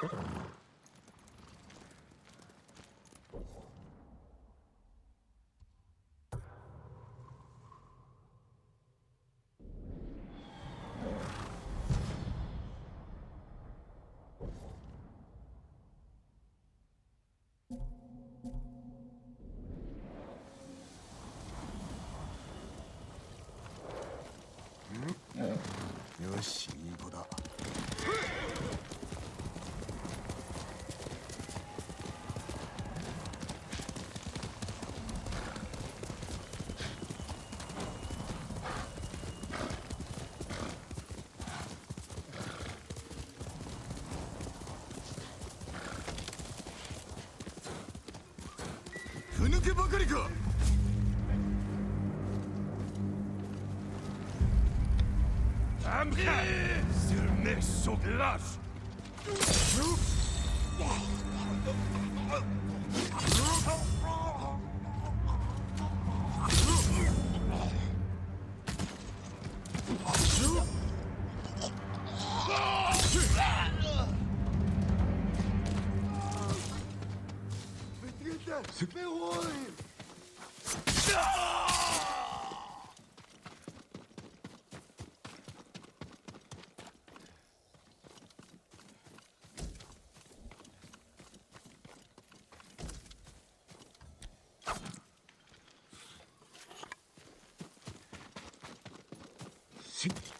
よしいい子だふぬけばかりか Sur mes glace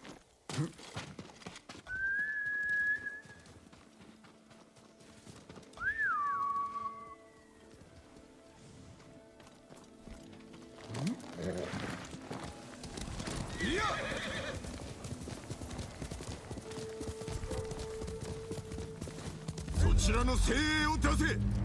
そちらの精鋭を出せ。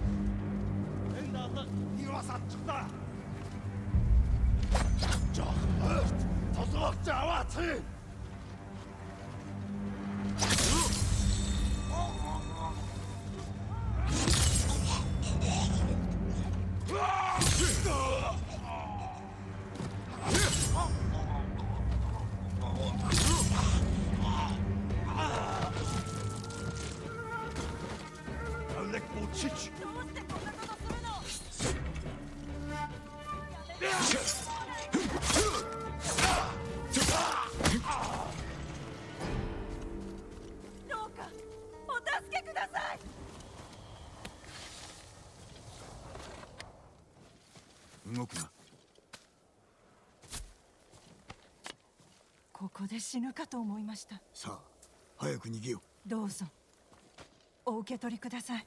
動くな。ここで死ぬかと思いました。さあ早く逃げよどうぞ。お受け取りください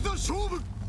いざ勝負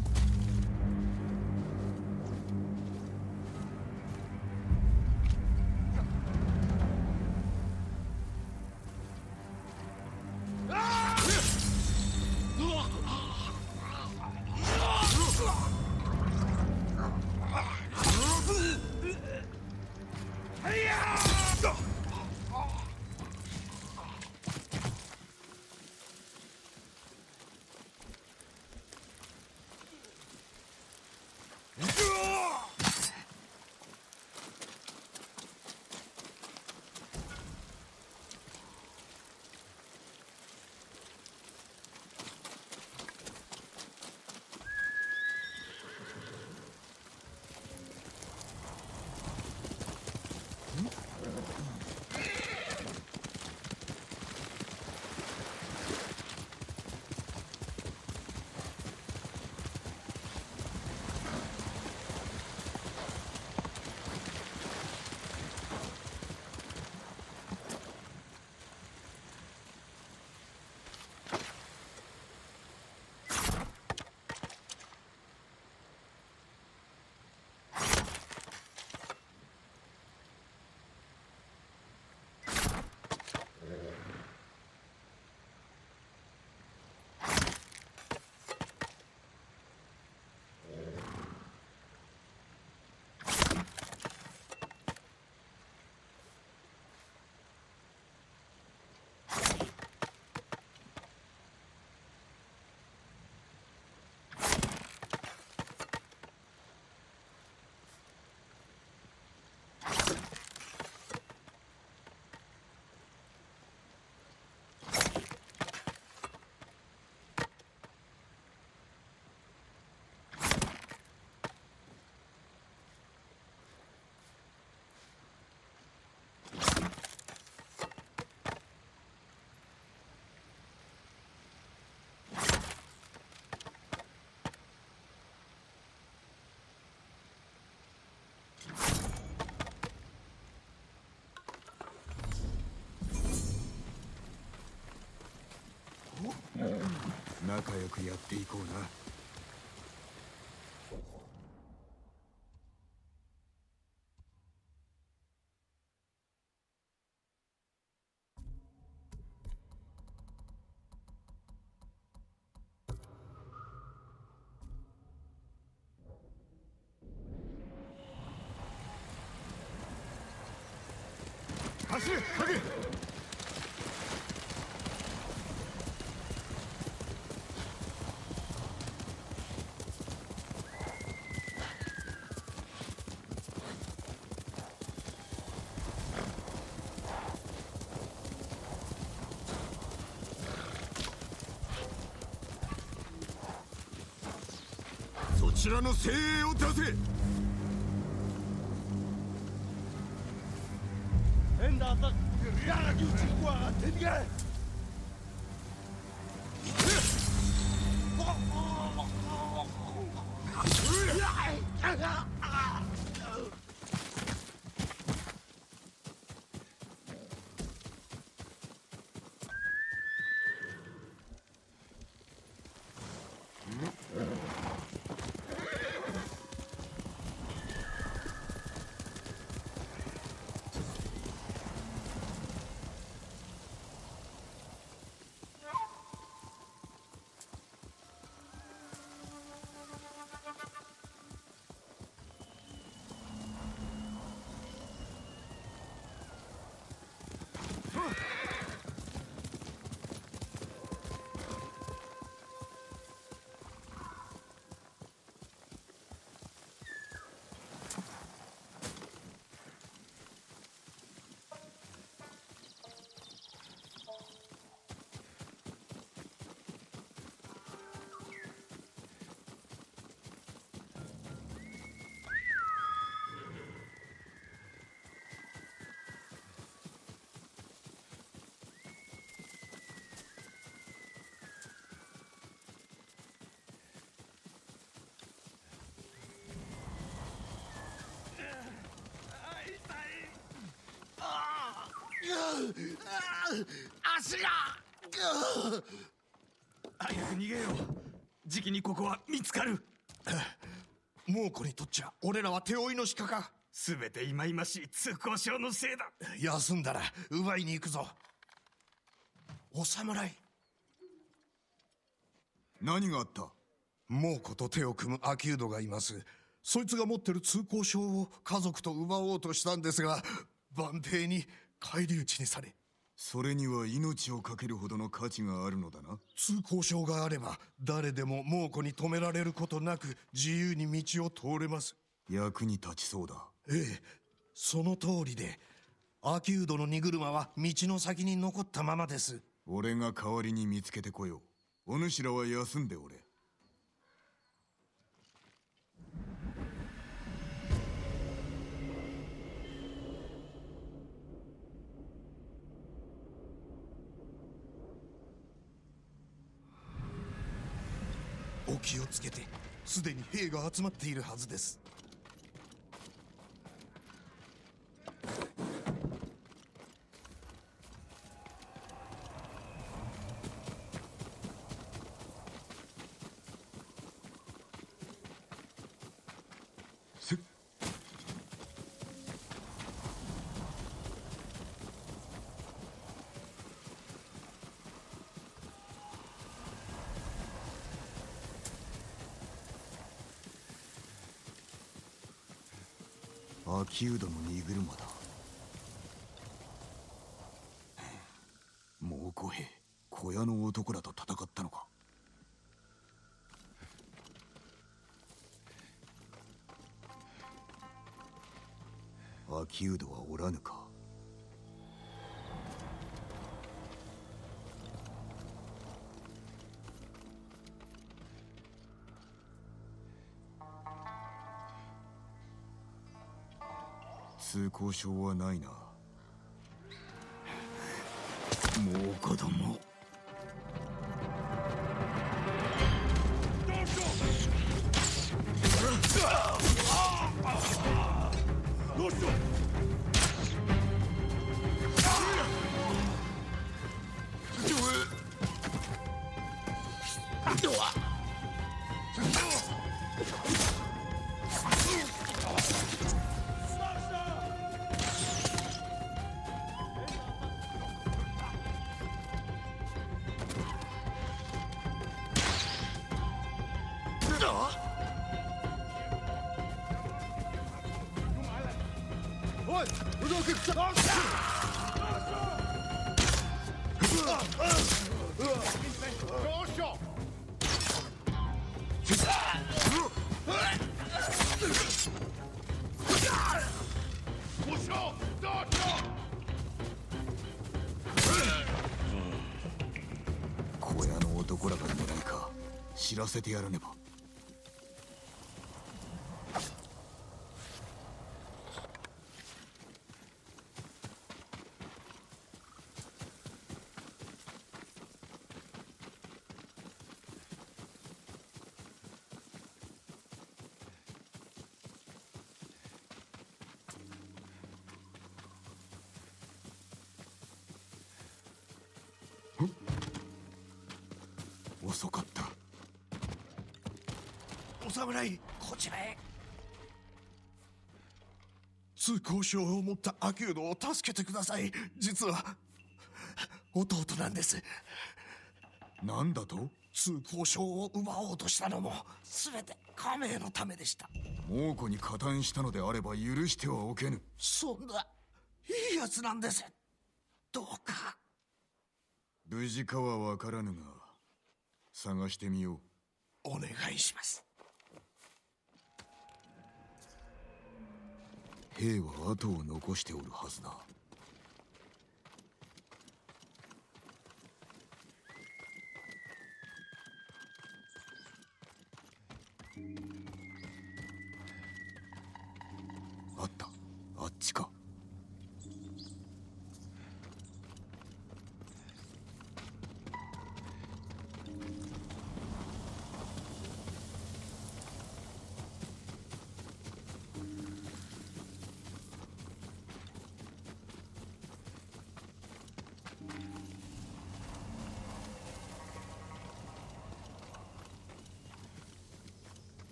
仲良くやっていこうな。走れ影らの精鋭を出せ Huh. Tengen Ashiga! 早く逃げよう。じきにここは見つかる。猛虎にとっちゃ俺らは手負いの鹿か。すべて忌々しい通行証のせいだ。休んだら奪いに行くぞ。お侍。何があった？猛虎と手を組む秋人がいます。そいつが持ってる通行証を家族と奪おうとしたんですが万兵に返り討ちにされそれには命を懸けるほどの価値があるのだな。通行証があれば誰でも猛虎に止められることなく自由に道を通れます。役に立ちそうだ。ええその通りで秋人の荷車は道の先に残ったままです。俺が代わりに見つけてこよう。お主らは休んでおれお気をつけてすでに兵が集まっているはずです。秋人の荷車だ。猛虎兵小屋の男らと戦ったのか。秋人はおらぬか。交渉はないな。もう子供らせてやらねば。遅かった。お侍こちらへ。通行証を持ったアキュードを助けてください。実は弟なんです。なんだと？通行証を奪おうとしたのも全て家名のためでした。猛虎に加担したのであれば許してはおけぬ。そんないいやつなんです。どうか。無事かは分からぬが探してみよう。お願いします兵は後を残しておるはずだ。あった。あっちか。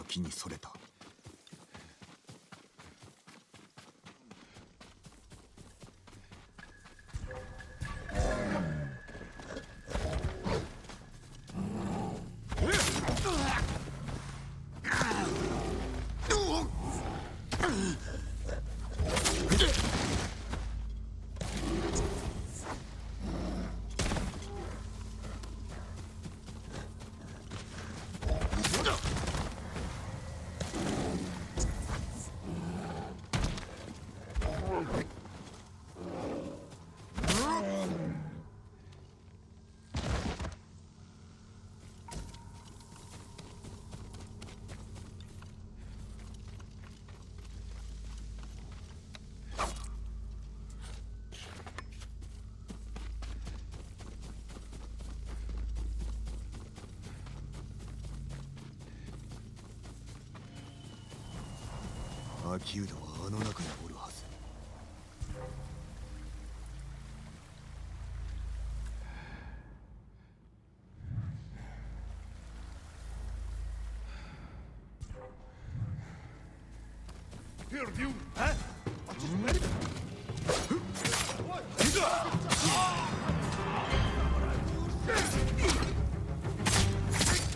脇にそれた。秋生はあの中におるはず。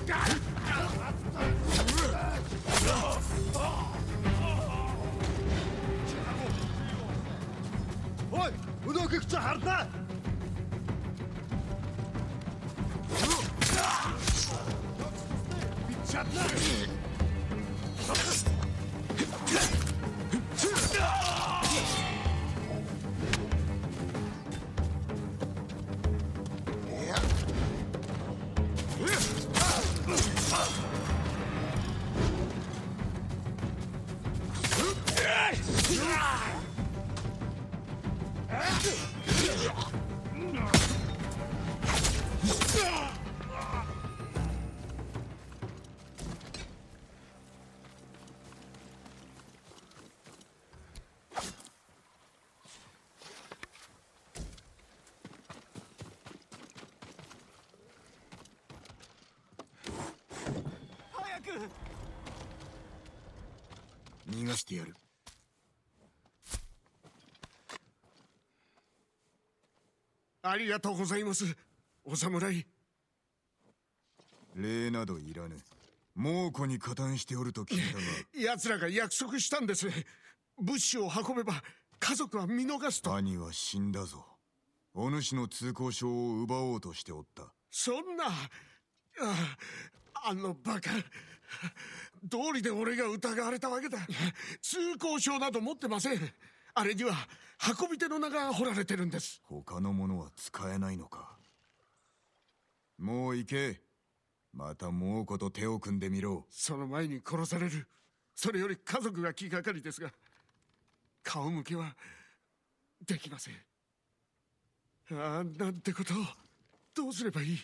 God! şaharda! Çatlar! Yeah! 逃がしてやる。ありがとうございます。お侍。礼などいらぬ。猛虎に加担しておると聞いたが。奴らが約束したんです。物資を運べば家族は見逃すと。兄は死んだぞ。お主の通行証を奪おうとしておった。そんなああのバカ道理で俺が疑われたわけだ。通行証など持ってませんあれには運び手の名が彫られてるんです。他のものは使えないのか。もう行け。また猛虎と手を組んでみろ。その前に殺される。それより家族が気がかりですが顔向けはできません。ああなんてことをどうすればいい？